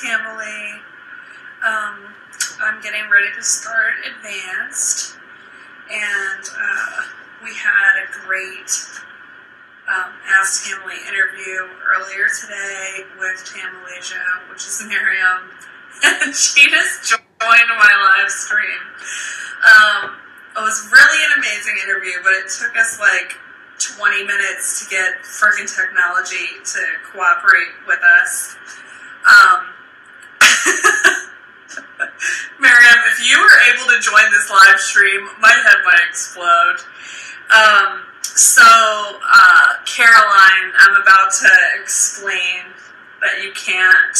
Tamily. Um, I'm getting ready to start advanced, and uh, we had a great um, Ask Tamily interview earlier today with Tamalaysia, which is Miriam, and she just joined my live stream. Um, it was really an amazing interview, but it took us like 20 minutes to get friggin' technology to cooperate with us. Um, Miriam, if you were able to join this live stream, my head might explode. Um, so, uh, Caroline, I'm about to explain that you can't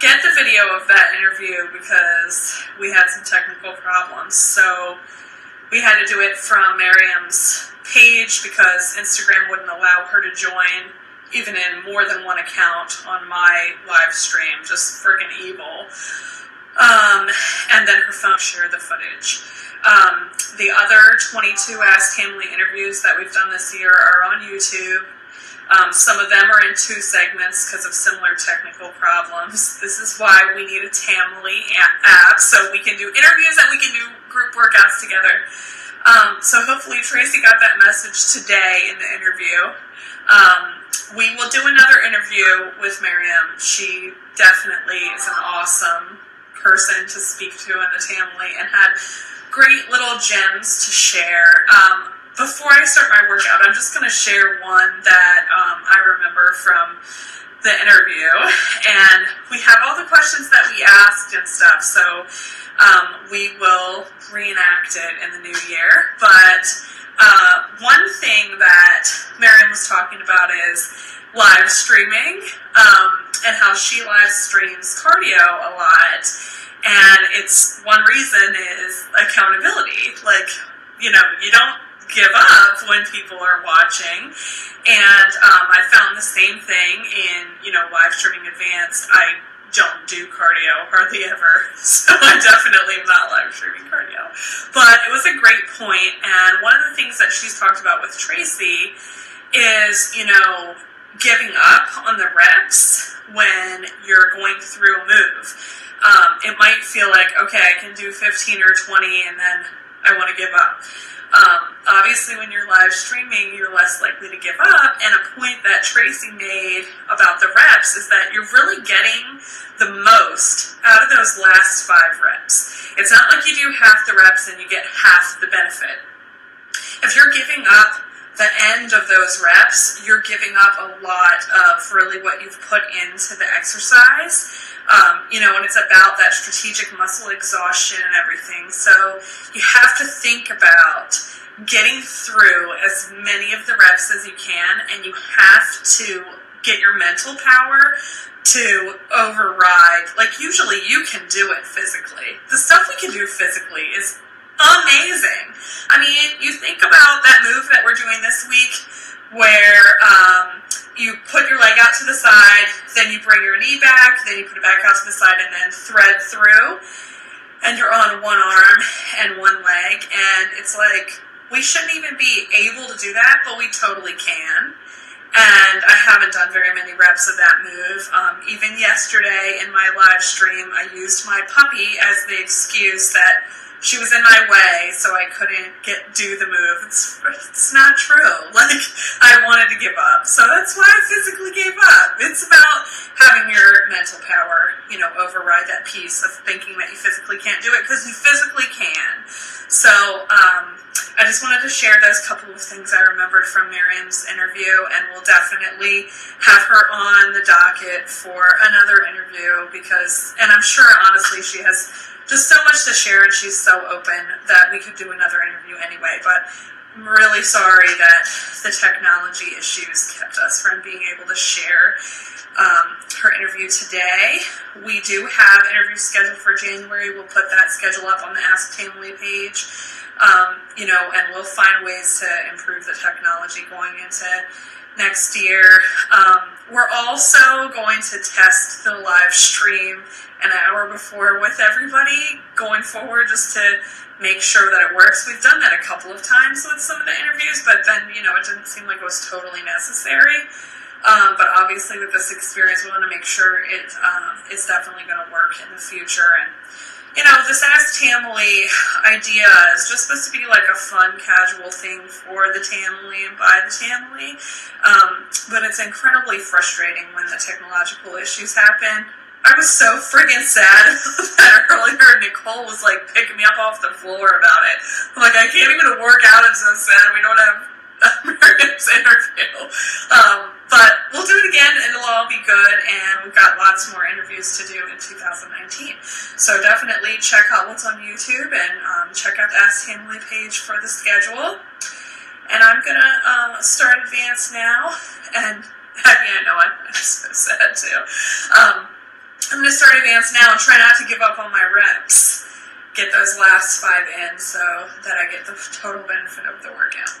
get the video of that interview because we had some technical problems. So, we had to do it from Miriam's page because Instagram wouldn't allow her to join even in more than one account on my live stream. Just friggin' evil. Um, and then her phone shared the footage. Um, the other 22 Ask Tamily interviews that we've done this year are on YouTube. Um, some of them are in two segments because of similar technical problems. This is why we need a Tamily app so we can do interviews and we can do group workouts together. Um, so hopefully Tracy got that message today in the interview. Um, we will do another interview with Miriam. She definitely is an awesome person to speak to in the Tamily and had great little gems to share. Um, before I start my workout, I'm just going to share one that um, I remember from the interview. And we have all the questions that we asked and stuff. So um, we will reenact it in the new year. But uh, one thing that Marion was talking about is live streaming um, and how she live streams cardio a lot. And it's one reason is accountability. Like, you know, you don't give up when people are watching. And um, I found the same thing in, you know, live streaming advanced. I don't do cardio hardly ever, so I definitely am not live streaming cardio. But it was a great point, and one of the things that she's talked about with Tracy is, you know, giving up on the reps when you're going through a move. Um, it might feel like, okay, I can do 15 or 20, and then I want to give up. Um, obviously, when you're live streaming, you're less likely to give up. And a point that Tracy made about the reps is that you're really getting the most out of those last five reps. It's not like you do half the reps and you get half the benefit. If you're giving up the end of those reps, you're giving up a lot of really what you've put into the exercise. Um, you know, and it's about that strategic muscle exhaustion and everything. So you have to think about getting through as many of the reps as you can, and you have to get your mental power to override. Like, usually you can do it physically. The stuff we can do physically is amazing. I mean, you think about that move that we're doing this week where um, you put your leg out to the side, then you bring your knee back, then you put it back out to the side, and then thread through. And you're on one arm and one leg, and it's like we shouldn't even be able to do that, but we totally can. And I haven't done very many reps of that move. Um, even yesterday in my live stream, I used my puppy as the excuse that she was in my way, so I couldn't get do the move. It's it's not true. Like I wanted to give up, so that's why I physically gave up. It's about having your mental power, you know, override that piece of thinking that you physically can't do it because you physically can. So um, I just wanted to share those couple of things I remembered from Miriam's interview, and we'll definitely have her on the docket for another interview because, and I'm sure honestly she has just so much to share, and she's so open that we could do another interview anyway. But I'm really sorry that the technology issues kept us from being able to share um, her interview today. We do have interviews scheduled for January. We'll put that schedule up on the Ask Tamily page. Um, you know, and we'll find ways to improve the technology going into next year. Um, we're also going to test the live stream an hour before with everybody going forward just to make sure that it works. We've done that a couple of times with some of the interviews, but then, you know, it didn't seem like it was totally necessary. Um, but obviously, with this experience, we want to make sure it um, it's definitely going to work in the future. And you know, this Ask Tamily idea is just supposed to be like a fun, casual thing for the Tamily and by the Tamily. Um, but it's incredibly frustrating when the technological issues happen. I was so friggin' sad that earlier Nicole was like picking me up off the floor about it. I'm like, I can't even work out. I'm so sad. We don't have Interview. Um, but we'll do it again and it'll all be good. And we've got lots more interviews to do in 2019. So definitely check out what's on YouTube and um, check out the Ask Tamily page for the schedule. And I'm going to uh, start advance now. And I know I'm so sad too. Um, I'm to start advance now and try not to give up on my reps. Get those last five in so that I get the total benefit of the workout.